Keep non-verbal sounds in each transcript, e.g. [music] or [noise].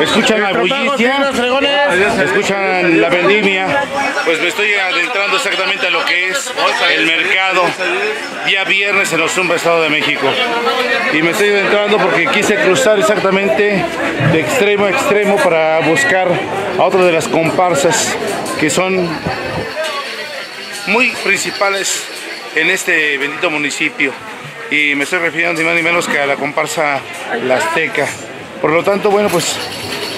escuchan la bullicia, escuchan la vendimia, pues me estoy adentrando exactamente a lo que es el mercado. Día viernes en Ozumba, Estado de México. Y me estoy adentrando porque quise cruzar exactamente de extremo a extremo para buscar a otra de las comparsas que son muy principales en este bendito municipio. Y me estoy refiriendo ni más ni menos que a la comparsa La Azteca. Por lo tanto, bueno, pues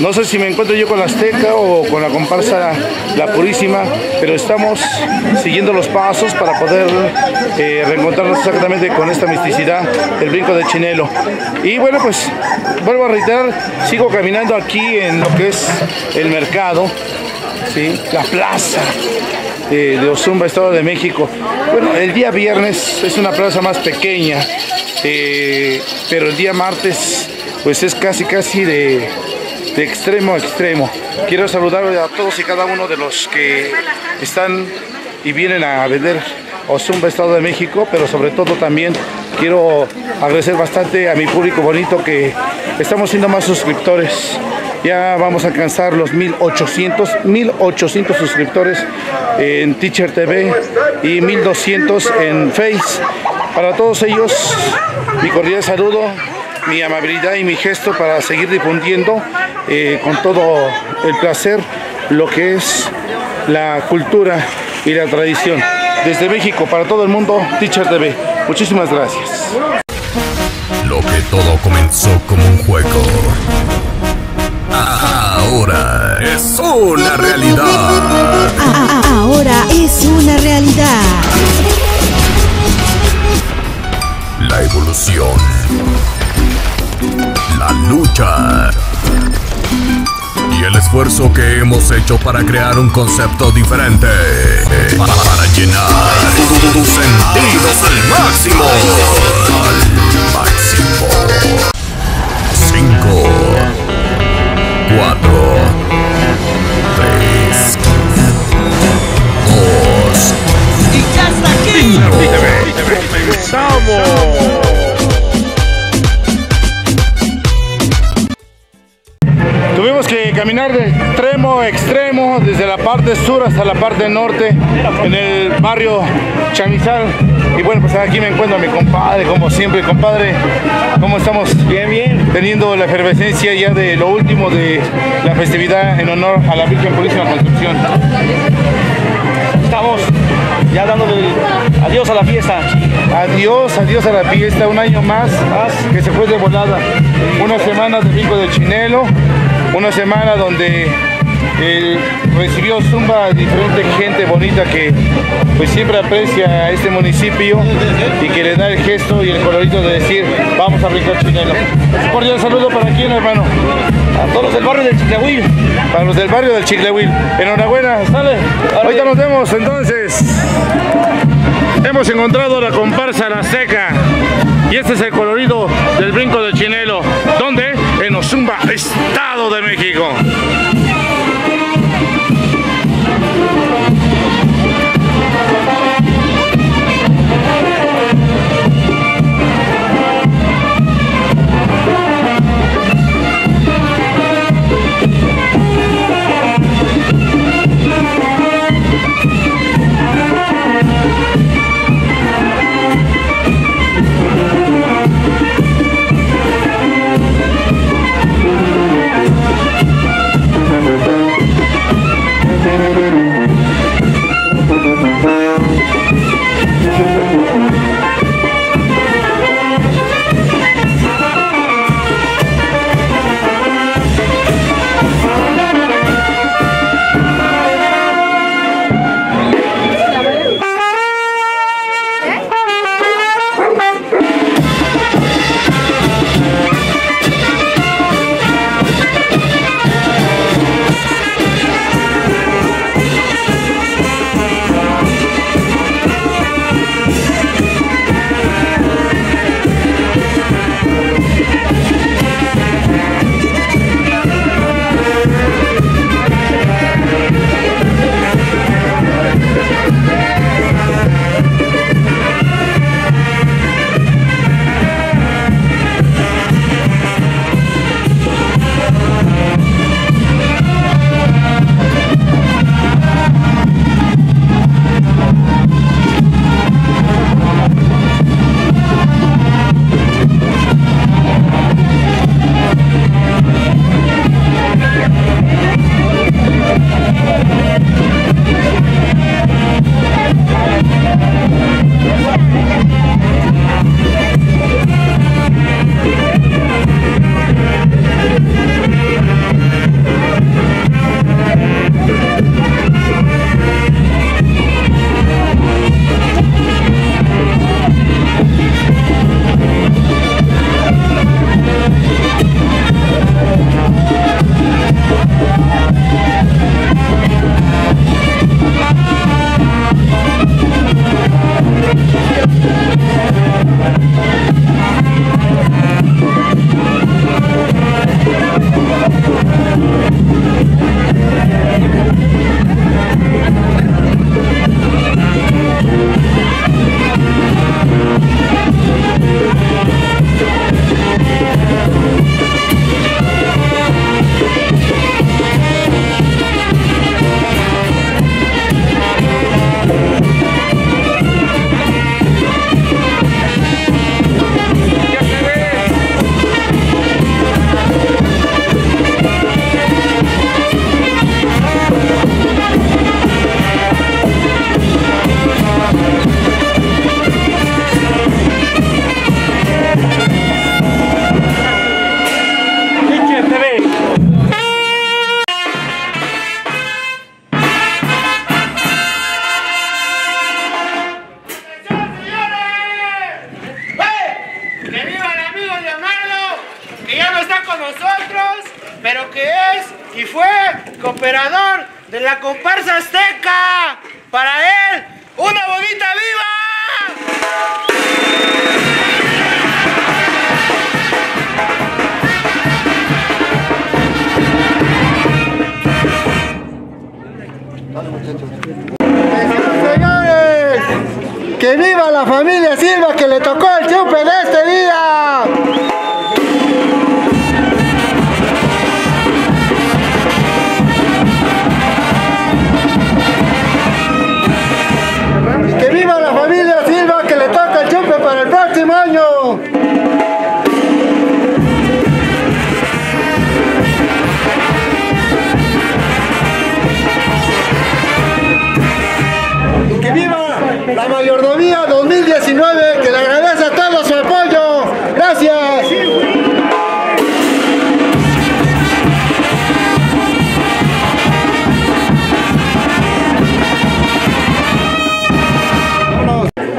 no sé si me encuentro yo con la Azteca o con la comparsa La Purísima, pero estamos siguiendo los pasos para poder eh, reencontrarnos exactamente con esta misticidad del brinco de Chinelo. Y bueno, pues vuelvo a reiterar, sigo caminando aquí en lo que es el mercado, ¿sí? la plaza de Ozumba, Estado de México. Bueno, el día viernes es una plaza más pequeña, eh, pero el día martes pues es casi casi de, de extremo a extremo. Quiero saludar a todos y cada uno de los que están y vienen a vender Ozumba, Estado de México, pero sobre todo también quiero agradecer bastante a mi público bonito que estamos siendo más suscriptores. Ya vamos a alcanzar los 1800, 1800 suscriptores en Teacher TV y 1200 en Face. Para todos ellos, mi cordial saludo, mi amabilidad y mi gesto para seguir difundiendo eh, con todo el placer lo que es la cultura y la tradición. Desde México, para todo el mundo, Teacher TV. Muchísimas gracias. Lo que todo comenzó como un juego. Ahora es una realidad. Ahora es una realidad. La evolución. La lucha. Y el esfuerzo que hemos hecho para crear un concepto diferente. Para llenar tus sentidos al máximo. Al máximo. 5, 4, 3, 2, Y ya está aquí. Tuvimos que caminar de extremo a extremo, desde la parte sur hasta la parte norte, en el barrio Chamizal. Y bueno, pues aquí me encuentro a mi compadre, como siempre, compadre. ¿Cómo estamos? Bien, bien. Teniendo la efervescencia ya de lo último de la festividad en honor a la Virgen Purísima Concepción. Estamos ya dándole adiós a la fiesta. Adiós, adiós a la fiesta, un año más, que se fue de volada. Una semana de brinco de chinelo, una semana donde eh, recibió Zumba a diferente gente bonita que pues siempre aprecia a este municipio y que le da el gesto y el colorito de decir vamos a brincar chinelo. Un cordial saludo para quién hermano. A todos los del barrio del Chiclahuil. Para los del barrio del Chiclewil. Enhorabuena, sale. Ahorita nos vemos entonces. Hemos encontrado la comparsa La Seca. Y este es el colorido del brinco de Chinelo. Estado de México. Música viva la familia Silva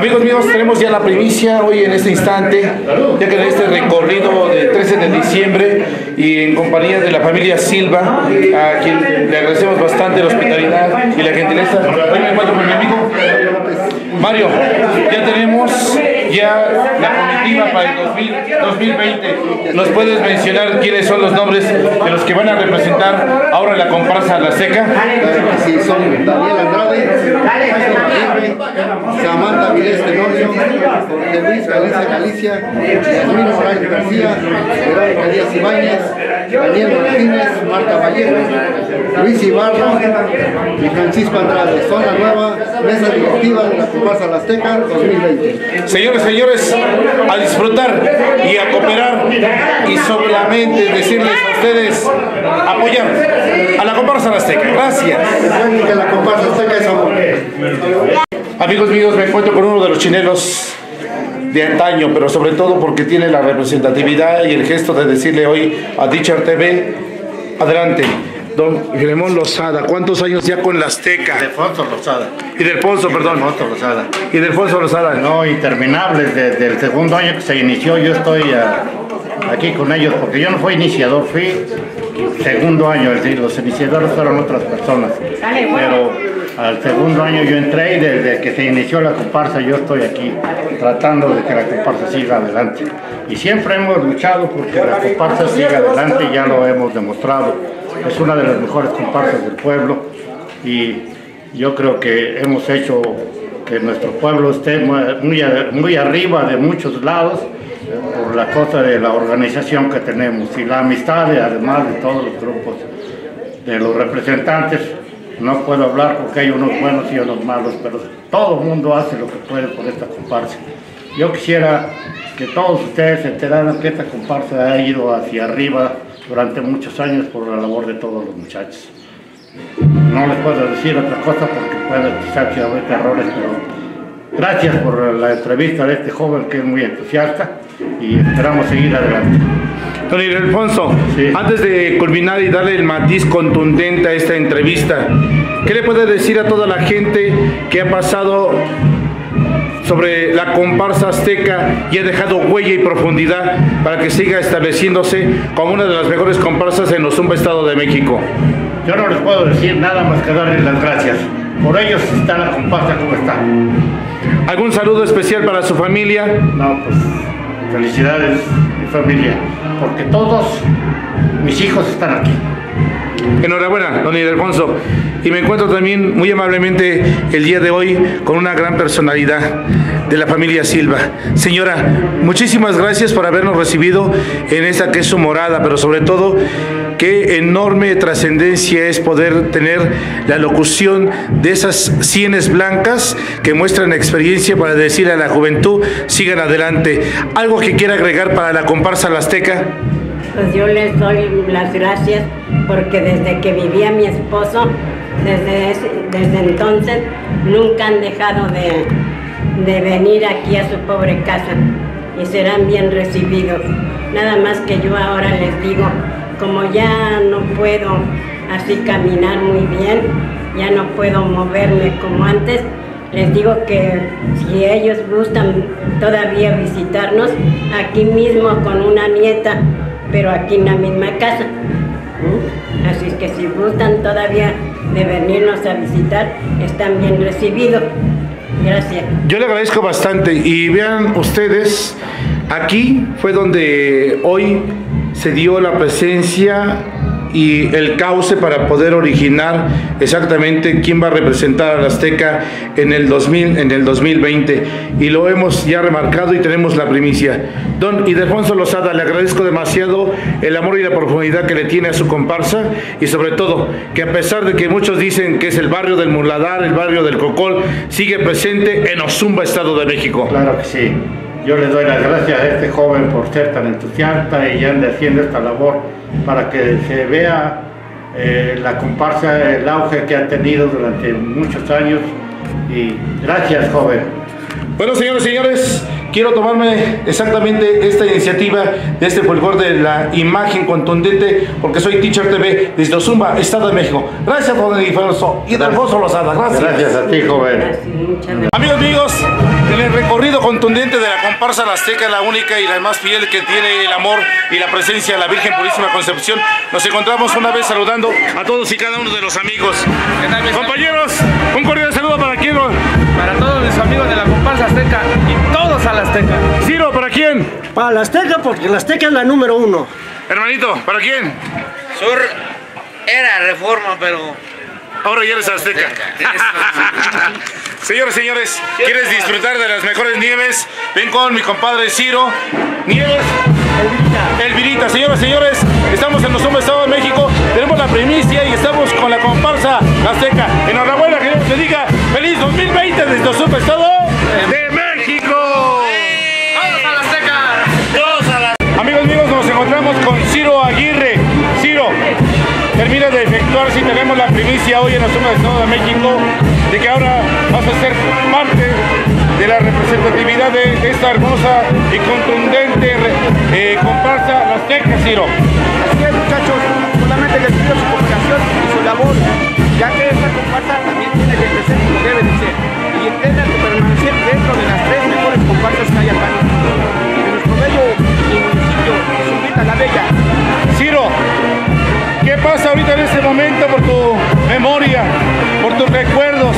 Amigos míos, tenemos ya la primicia hoy en este instante, ya que en este recorrido del 13 de diciembre y en compañía de la familia Silva, a quien le agradecemos bastante la hospitalidad y la gentileza. Mario, ya tenemos ya la comitiva para el 2000 2020. ¿Nos puedes mencionar quiénes son los nombres de los que van a representar ahora la comparsa La Seca? Sí, son Daniel Andrade, Samantha Vilés Tenorio, Luis Galicia Galicia, Yasmín Morales García, Verónica Díaz Ibáñez, Daniel Martínez, Marta Vallejo, Luis Ibarro y Francisco Andrade. Son la nueva mesa directiva de la comparsa La Azteca 2020. Señores, señores, a disfrutar y a cooperar y solamente decirles a ustedes apoyar a la comparsa La Azteca. Gracias. Recuerden que la comparsa Azteca es amor. Amigos míos, me encuentro con uno de los chinelos de antaño, pero sobre todo porque tiene la representatividad y el gesto de decirle hoy a Dichar TV, adelante. Don Filemón Lozada, ¿cuántos años ya con la Azteca? Alfonso Rosada. Y del Ponzo, perdón. Alfonso Rosada. Y del Ponzo Lozada. No, interminables. Desde el segundo año que se inició, yo estoy ah, aquí con ellos, porque yo no fui iniciador, fui segundo año. es decir, Los iniciadores fueron otras personas. Pero al segundo año yo entré y desde que se inició la comparsa yo estoy aquí tratando de que la comparsa siga adelante. Y siempre hemos luchado porque la comparsa siga adelante ya lo hemos demostrado. Es una de las mejores comparsas del pueblo y yo creo que hemos hecho que nuestro pueblo esté muy, muy arriba de muchos lados eh, por la cosa de la organización que tenemos y la amistad de, además de todos los grupos de los representantes. No puedo hablar porque hay unos buenos y unos malos, pero todo el mundo hace lo que puede por esta comparsa. Yo quisiera que todos ustedes se enteraran que esta comparsa ha ido hacia arriba durante muchos años por la labor de todos los muchachos. No les puedo decir otra cosa porque puede quizás que haber errores, pero gracias por la entrevista de este joven que es muy entusiasta y esperamos seguir adelante. Don Ildefonso, Sí. antes de culminar y darle el matiz contundente a esta entrevista, ¿qué le puede decir a toda la gente que ha pasado sobre la comparsa azteca y ha dejado huella y profundidad para que siga estableciéndose como una de las mejores comparsas en los Zumba Estado de México? Yo no les puedo decir nada más que darles las gracias. Por ellos está la comparsa como está. ¿Algún saludo especial para su familia? No, pues felicidades, mi familia, porque todos mis hijos están aquí. Enhorabuena, don Ildefonso. Y me encuentro también muy amablemente el día de hoy con una gran personalidad de la familia Silva. Señora, muchísimas gracias por habernos recibido en esta que es su morada, pero sobre todo qué enorme trascendencia es poder tener la locución de esas sienes blancas que muestran experiencia para decirle a la juventud, sigan adelante. ¿Algo que quiera agregar para la comparsa La Azteca? Pues yo les doy las gracias porque desde que vivía mi esposo, desde, desde entonces, nunca han dejado de, de venir aquí a su pobre casa y serán bien recibidos. Nada más que yo ahora les digo, como ya no puedo así caminar muy bien, ya no puedo moverme como antes, les digo que si ellos gustan todavía visitarnos, aquí mismo con una nieta, pero aquí en la misma casa. ¿Mm? gustan todavía de venirnos a visitar, están bien recibidos. Gracias. Yo le agradezco bastante y vean ustedes, aquí fue donde hoy se dio la presencia y el cauce para poder originar exactamente quién va a representar a la Azteca en el 2000 en el 2020 y lo hemos ya remarcado y tenemos la primicia. Don Ildefonso Lozada, le agradezco demasiado el amor y la profundidad que le tiene a su comparsa y sobre todo que a pesar de que muchos dicen que es el barrio del Muladar, el barrio del Cocol, sigue presente en Ozumba, Estado de México. Claro que sí. Yo le doy las gracias a este joven por ser tan entusiasta y ande haciendo esta labor para que se vea eh, la comparsa, el auge que ha tenido durante muchos años. Y gracias, joven. Bueno, señores y señores, quiero tomarme exactamente esta iniciativa de este fulgor de la imagen contundente, porque soy Teacher TV desde Ozumba, Estado de México. Gracias, don Ildefonso y Alfonso Lozada. Gracias. Gracias a ti, joven. Gracias. Amigos míos, en el recorrido contundente de la comparsa La Azteca, la única y la más fiel que tiene el amor y la presencia de la Virgen Purísima Concepción, nos encontramos una vez saludando a todos y cada uno de los amigos. Compañeros, Para la Azteca, porque la Azteca es la número uno. Hermanito, ¿para quién? Sur era reforma, pero Ahora ya eres azteca. [laughs] Señores, señores, ¿quieres disfrutar de las mejores nieves? Ven con mi compadre Ciro. Nieves. Elvirita. Señoras, señores, estamos en Ozumba, Estado de México. Tenemos la primicia y estamos con la comparsa Azteca. Enhorabuena, que Dios te diga feliz 2020 desde Ozumba, Estado termina de efectuar si tenemos la primicia hoy en Ozumba, Estado de México, de que ahora vas a ser parte de la representatividad de, esta hermosa y contundente eh, comparsa La Azteca, Ciro. Así es, muchachos, solamente les pido su cooperación y su labor, ya que esta comparsa también tiene que crecer recuerdos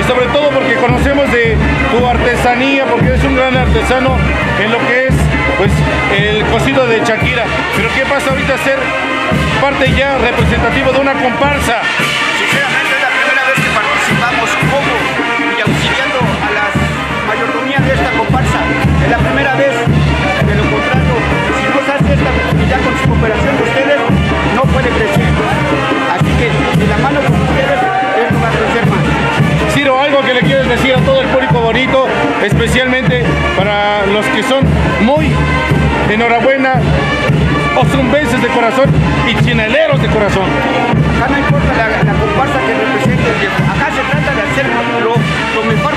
y sobre todo porque conocemos de tu artesanía, porque eres un gran artesano en lo que es pues el cocido de Shakira? Pero ¿qué pasa ahorita ser parte ya representativo de una comparsa? Especialmente para los que son muy enhorabuena, ozumbenses de corazón y chineleros de corazón. Acá no importa la, la comparsa que represente, acá se trata de hacer lo, lo mejor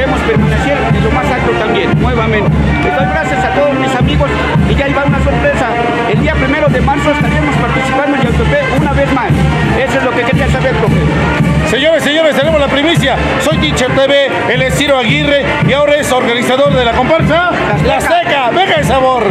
queremos permanecer en lo más alto también, nuevamente. Les doy gracias a todos mis amigos y ya iba una sorpresa. El día primero de marzo estaremos participando en Yautepé una vez más. Eso es lo que quería saber, profe. Señores, señores, tenemos la primicia. Soy Teacher TV, él es Ciro Aguirre y ahora es organizador de la comparsa La Azteca. Venga el sabor.